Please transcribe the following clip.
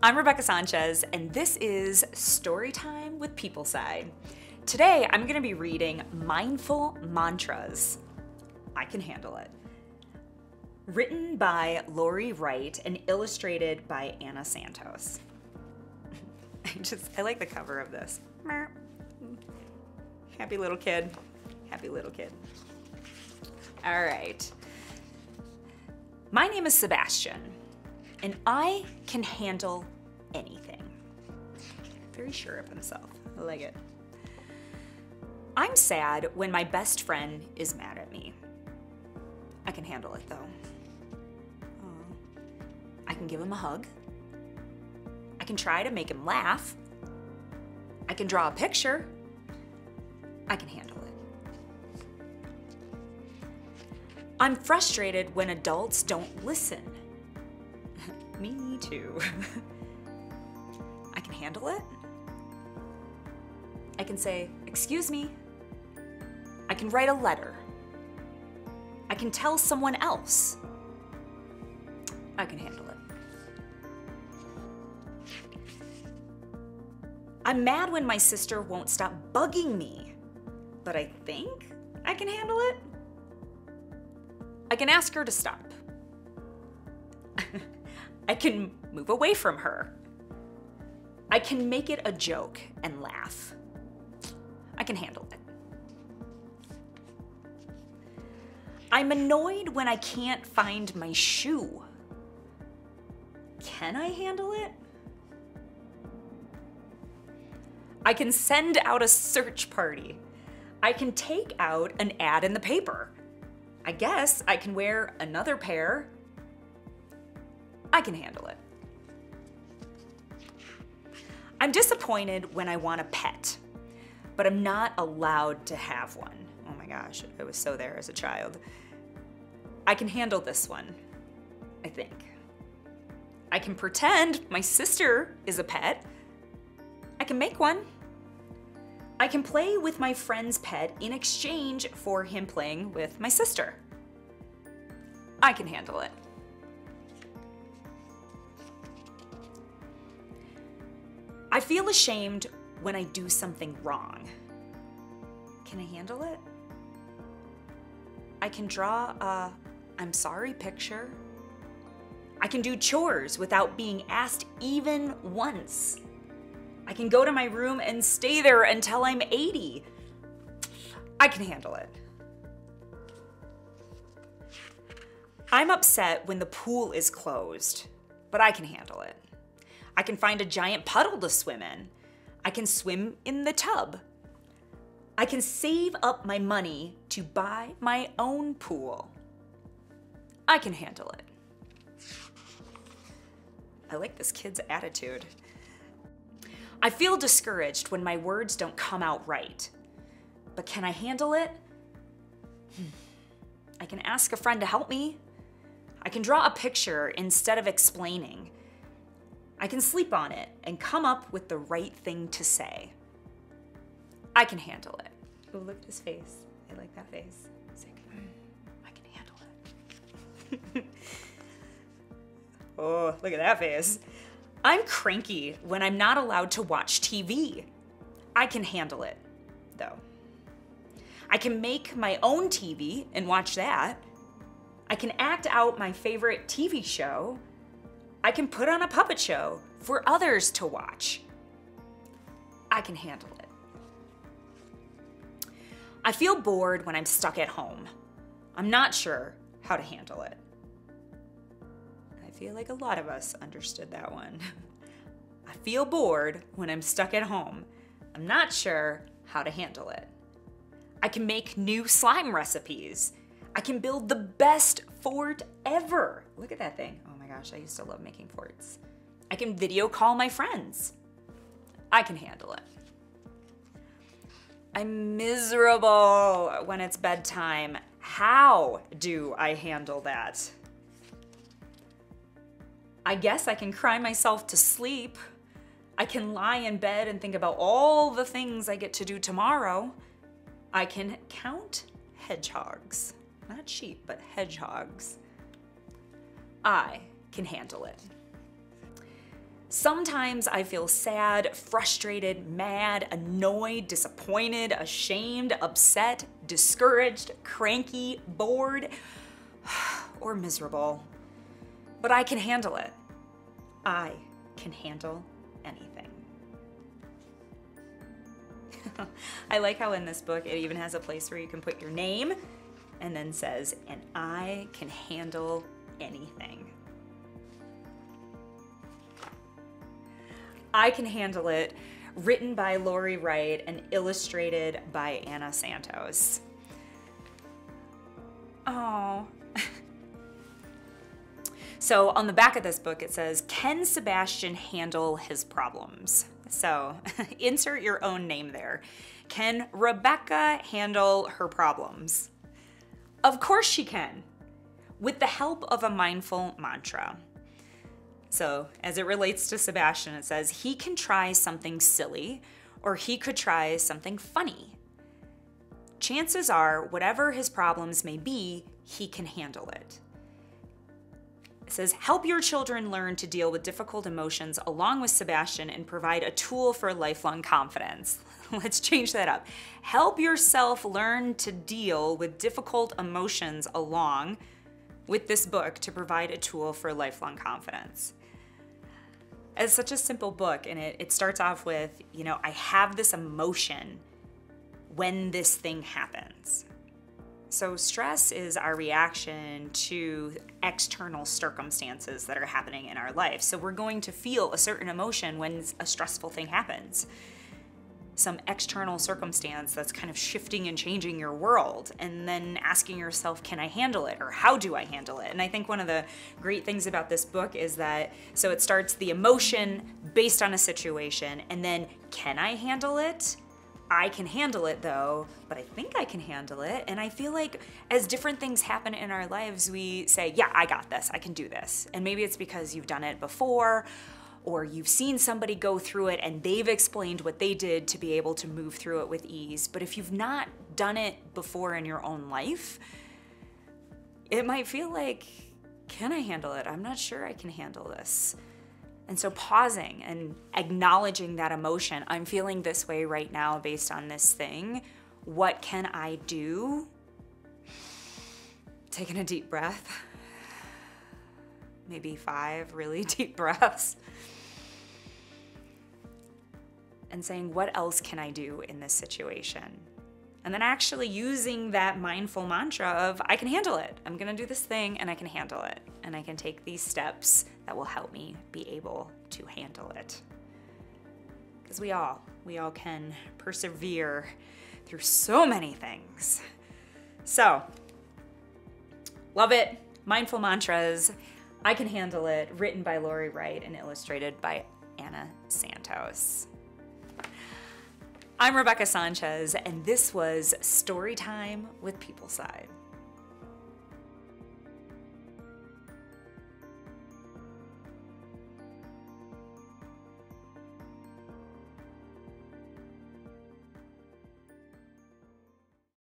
I'm Rebecca Sanchez, and this is Storytime with Peopleside. Today, I'm going to be reading Mindful Mantras. I can handle it. Written by Laurie Wright and illustrated by Anna Santos. I just, I like the cover of this. Happy little kid. Happy little kid. All right. My name is Sebastian, and I can handle anything. Very sure of himself. I like it. I'm sad when my best friend is mad at me. I can handle it though. Oh. I can give him a hug. I can try to make him laugh. I can draw a picture. I can handle it. I'm frustrated when adults don't listen. Me too. I can handle it. I can say, Excuse me. I can write a letter. I can tell someone else. I can handle it. I'm mad when my sister won't stop bugging me, but I think I can handle it. I can ask her to stop. I can move away from her. I can make it a joke and laugh. I can handle it. I'm annoyed when I can't find my shoe. Can I handle it? I can send out a search party. I can take out an ad in the paper. I guess I can wear another pair. I can handle it. I'm disappointed when I want a pet, but I'm not allowed to have one. Oh my gosh, I was so there as a child. I can handle this one, I think. I can pretend my sister is a pet. I can make one. I can play with my friend's pet in exchange for him playing with my sister. I can handle it. I feel ashamed when I do something wrong. Can I handle it? I can draw a I'm sorry picture. I can do chores without being asked even once. I can go to my room and stay there until I'm 80. I can handle it. I'm upset when the pool is closed, but I can handle it. I can find a giant puddle to swim in. I can swim in the tub. I can save up my money to buy my own pool. I can handle it. I like this kid's attitude. I feel discouraged when my words don't come out right. But can I handle it? Hmm. I can ask a friend to help me. I can draw a picture instead of explaining. I can sleep on it and come up with the right thing to say. I can handle it. Oh, look at his face. I like that face. Like, mm, I can handle it. oh, look at that face. I'm cranky when I'm not allowed to watch TV. I can handle it, though. I can make my own TV and watch that. I can act out my favorite TV show I can put on a puppet show for others to watch. I can handle it. I feel bored when I'm stuck at home. I'm not sure how to handle it. I feel like a lot of us understood that one. I feel bored when I'm stuck at home. I'm not sure how to handle it. I can make new slime recipes. I can build the best fort ever. Look at that thing. Gosh, I used to love making forts. I can video call my friends. I can handle it. I'm miserable when it's bedtime. How do I handle that? I guess I can cry myself to sleep. I can lie in bed and think about all the things I get to do tomorrow. I can count hedgehogs. Not sheep, but hedgehogs. I can handle it. Sometimes I feel sad, frustrated, mad, annoyed, disappointed, ashamed, upset, discouraged, cranky, bored, or miserable. But I can handle it. I can handle anything. I like how in this book it even has a place where you can put your name and then says, and I can handle anything. I Can Handle It, written by Laurie Wright and illustrated by Anna Santos. Oh. so on the back of this book, it says, Can Sebastian handle his problems? So insert your own name there. Can Rebecca handle her problems? Of course she can, with the help of a mindful mantra. So, as it relates to Sebastian, it says he can try something silly or he could try something funny. Chances are, whatever his problems may be, he can handle it. It says, help your children learn to deal with difficult emotions along with Sebastian and provide a tool for lifelong confidence. Let's change that up. Help yourself learn to deal with difficult emotions along with this book to provide a tool for lifelong confidence. It's such a simple book, and it, it starts off with, you know, I have this emotion when this thing happens. So, stress is our reaction to external circumstances that are happening in our life. So, we're going to feel a certain emotion when a stressful thing happens some external circumstance that's kind of shifting and changing your world and then asking yourself can i handle it or how do i handle it and i think one of the great things about this book is that so it starts the emotion based on a situation and then can i handle it I can handle it though, but I think I can handle it. And I feel like as different things happen in our lives, we say, Yeah, I got this, I can do this. And maybe it's because you've done it before, or you've seen somebody go through it and they've explained what they did to be able to move through it with ease. But if you've not done it before in your own life, it might feel like, can I handle it? I'm not sure I can handle this. And so pausing and acknowledging that emotion, I'm feeling this way right now based on this thing. What can I do? Taking a deep breath. Maybe five really deep breaths and saying, What else can I do in this situation? And then actually using that mindful mantra of, I can handle it. I'm gonna do this thing and I can handle it. And I can take these steps that will help me be able to handle it. Because we all, we all can persevere through so many things. So, love it. Mindful mantras. I can handle it. Written by Laurie Wright and illustrated by Anna Santos. I'm Rebecca Sanchez, and this was Storytime with Peopleside.